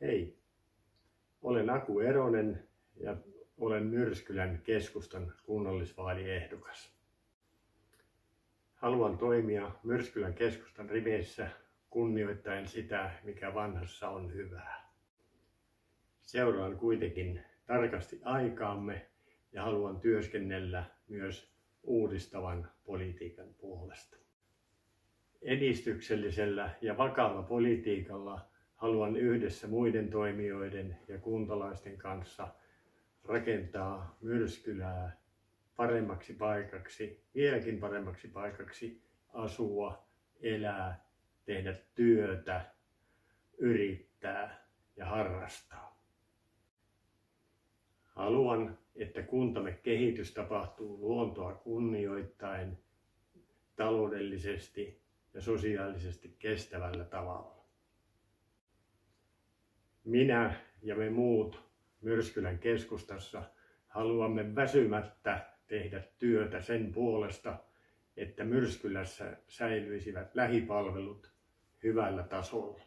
Hei, olen Aku Eronen ja olen Myrskylän keskustan kunnallisvaaliehdokas. Haluan toimia Myrskylän keskustan riveissä kunnioittaen sitä, mikä vanhassa on hyvää. Seuraan kuitenkin tarkasti aikaamme ja haluan työskennellä myös uudistavan politiikan puolesta. Edistyksellisellä ja vakaalla politiikalla haluan yhdessä muiden toimijoiden ja kuntalaisten kanssa rakentaa Myrskylää paremmaksi paikaksi, vieläkin paremmaksi paikaksi asua, elää, tehdä työtä, yrittää ja harrastaa. Haluan, että kuntamme kehitys tapahtuu luontoa kunnioittaen, taloudellisesti ja sosiaalisesti kestävällä tavalla. Minä ja me muut Myrskylän keskustassa haluamme väsymättä tehdä työtä sen puolesta, että Myrskylässä säilyisivät lähipalvelut hyvällä tasolla.